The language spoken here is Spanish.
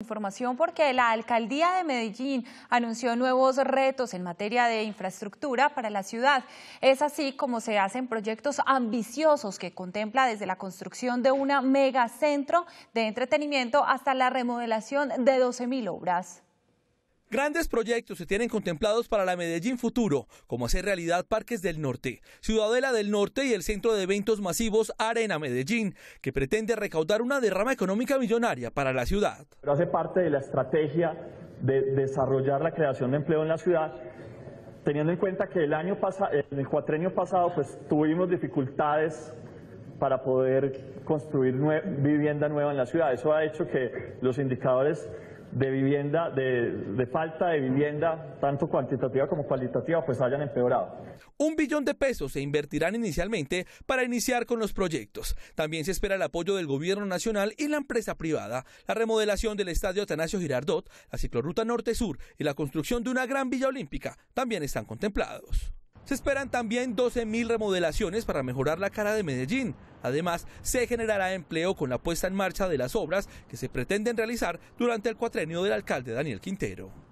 Información porque la alcaldía de Medellín anunció nuevos retos en materia de infraestructura para la ciudad. Es así como se hacen proyectos ambiciosos que contempla desde la construcción de una megacentro de entretenimiento hasta la remodelación de 12.000 obras. Grandes proyectos se tienen contemplados para la Medellín Futuro, como hacer realidad Parques del Norte, Ciudadela del Norte y el Centro de Eventos Masivos Arena Medellín, que pretende recaudar una derrama económica millonaria para la ciudad. Pero hace parte de la estrategia de desarrollar la creación de empleo en la ciudad, teniendo en cuenta que el año pasado, el cuatrenio pasado, pues tuvimos dificultades para poder construir vivienda nueva en la ciudad. Eso ha hecho que los indicadores de vivienda, de, falta de vivienda, tanto cuantitativa como cualitativa, pues hayan empeorado. Un billón de pesos se invertirán inicialmente para iniciar con los proyectos. También se espera el apoyo del gobierno nacional y la empresa privada. La remodelación del estadio Atanasio Girardot, la ciclorruta norte-sur y la construcción de una gran villa olímpica también están contemplados. Se esperan también 12.000 remodelaciones para mejorar la cara de Medellín. Además, se generará empleo con la puesta en marcha de las obras que se pretenden realizar durante el cuatrenio del alcalde Daniel Quintero.